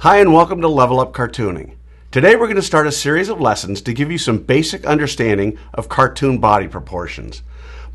Hi, and welcome to Level Up Cartooning. Today we're going to start a series of lessons to give you some basic understanding of cartoon body proportions.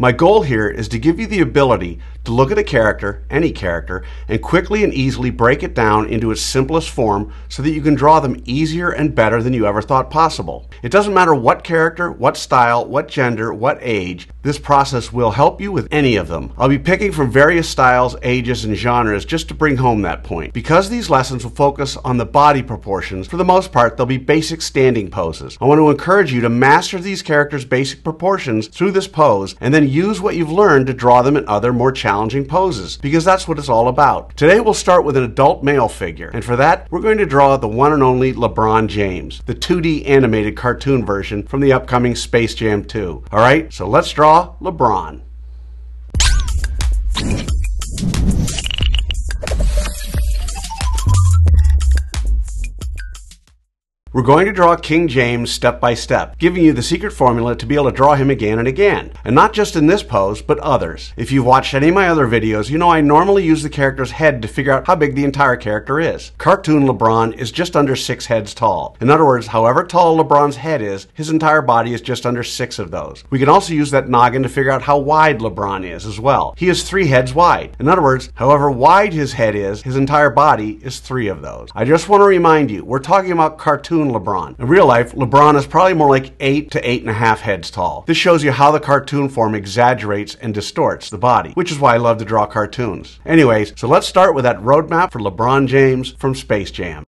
My goal here is to give you the ability to look at a character, any character, and quickly and easily break it down into its simplest form so that you can draw them easier and better than you ever thought possible. It doesn't matter what character, what style, what gender, what age, this process will help you with any of them. I'll be picking from various styles, ages, and genres just to bring home that point. Because these lessons will focus on the body proportions, for the most part, they'll be basic standing poses. I want to encourage you to master these characters' basic proportions through this pose and then use what you've learned to draw them in other more challenging poses, because that's what it's all about. Today we'll start with an adult male figure, and for that, we're going to draw the one and only LeBron James, the 2D animated cartoon version from the upcoming Space Jam 2. Alright, so let's draw LeBron. We're going to draw King James step by step, giving you the secret formula to be able to draw him again and again. And not just in this pose, but others. If you've watched any of my other videos, you know I normally use the character's head to figure out how big the entire character is. Cartoon LeBron is just under six heads tall. In other words, however tall LeBron's head is, his entire body is just under six of those. We can also use that noggin to figure out how wide LeBron is as well. He is three heads wide. In other words, however wide his head is, his entire body is three of those. I just want to remind you, we're talking about cartoon LeBron. In real life, LeBron is probably more like 8 to 8.5 heads tall. This shows you how the cartoon form exaggerates and distorts the body, which is why I love to draw cartoons. Anyways, so let's start with that roadmap for LeBron James from Space Jam.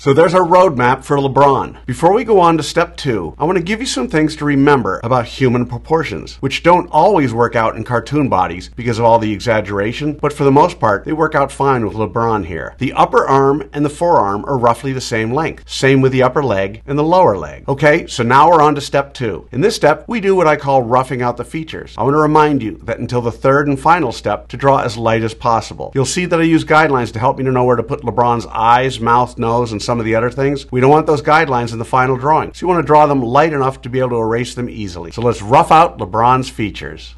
So there's our roadmap for LeBron. Before we go on to step two, I want to give you some things to remember about human proportions, which don't always work out in cartoon bodies because of all the exaggeration, but for the most part, they work out fine with LeBron here. The upper arm and the forearm are roughly the same length. Same with the upper leg and the lower leg. Okay, so now we're on to step two. In this step, we do what I call roughing out the features. I want to remind you that until the third and final step, to draw as light as possible. You'll see that I use guidelines to help me to know where to put LeBron's eyes, mouth, nose, and some of the other things. We don't want those guidelines in the final drawing. So you want to draw them light enough to be able to erase them easily. So let's rough out LeBron's features.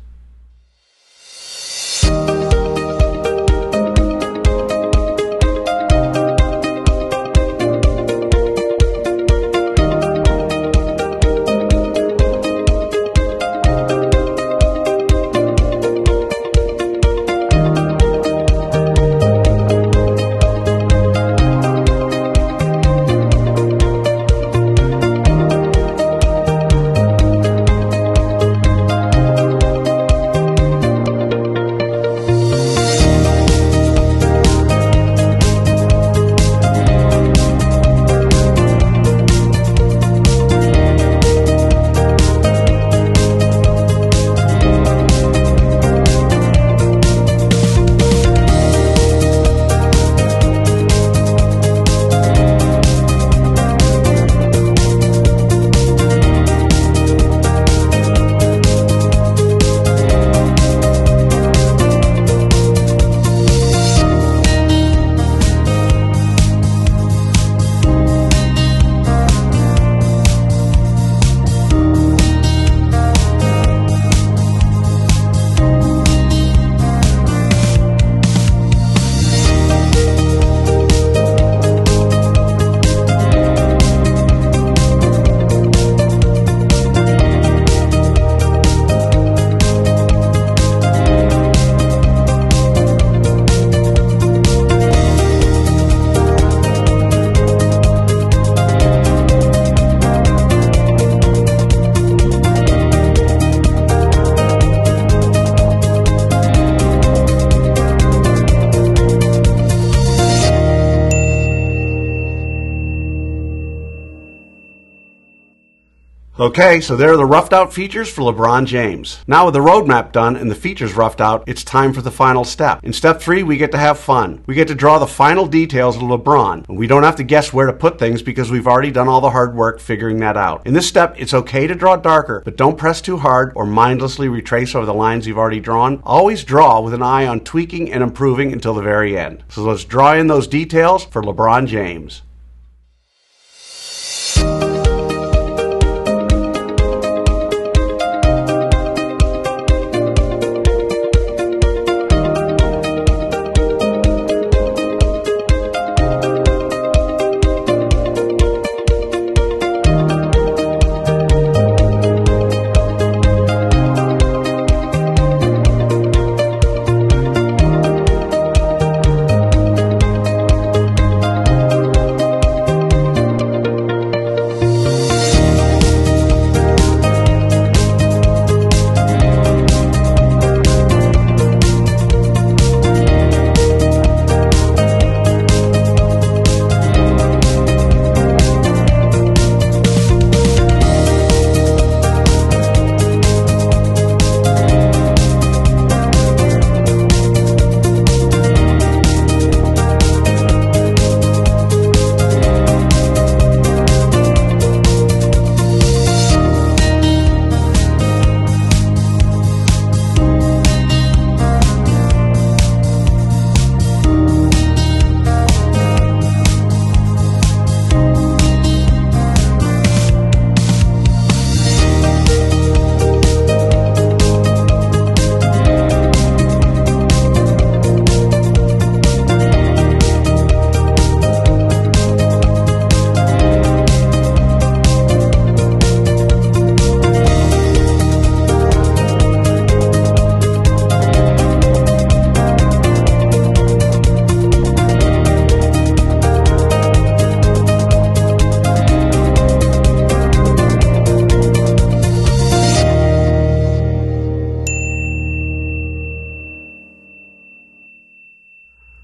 Okay, so there are the roughed out features for LeBron James. Now with the roadmap done and the features roughed out, it's time for the final step. In step three, we get to have fun. We get to draw the final details of LeBron. And we don't have to guess where to put things because we've already done all the hard work figuring that out. In this step, it's okay to draw darker, but don't press too hard or mindlessly retrace over the lines you've already drawn. Always draw with an eye on tweaking and improving until the very end. So let's draw in those details for LeBron James.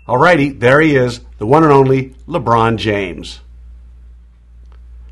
Alrighty, there he is, the one and only LeBron James.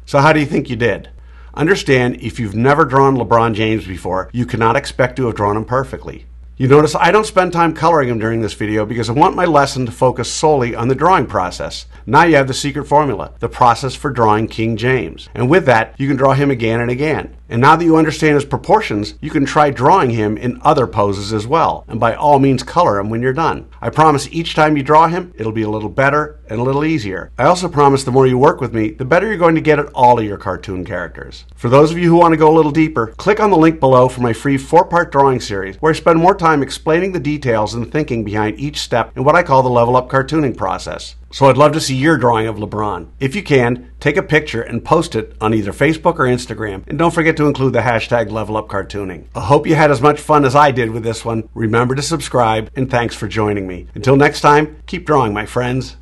So, how do you think you did? Understand, if you've never drawn LeBron James before, you cannot expect to have drawn him perfectly. You notice I don't spend time coloring him during this video because I want my lesson to focus solely on the drawing process. Now you have the secret formula, the process for drawing King James. And with that, you can draw him again and again. And now that you understand his proportions, you can try drawing him in other poses as well. And by all means, color him when you're done. I promise each time you draw him, it'll be a little better and a little easier. I also promise the more you work with me, the better you're going to get at all of your cartoon characters. For those of you who want to go a little deeper, click on the link below for my free four part drawing series, where I spend more time explaining the details and thinking behind each step in what I call the level up cartooning process. So I'd love to see your drawing of LeBron. If you can, take a picture and post it on either Facebook or Instagram. And don't forget to include the hashtag levelupcartooning. I hope you had as much fun as I did with this one. Remember to subscribe and thanks for joining me. Until next time, keep drawing, my friends.